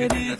it is.